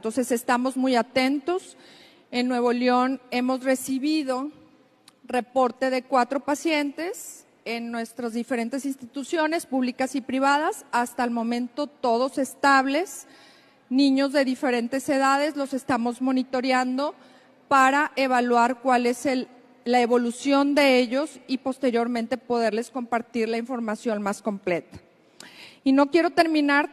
Entonces estamos muy atentos. En Nuevo León hemos recibido reporte de cuatro pacientes en nuestras diferentes instituciones públicas y privadas, hasta el momento todos estables, niños de diferentes edades, los estamos monitoreando para evaluar cuál es el, la evolución de ellos y posteriormente poderles compartir la información más completa. Y no quiero terminar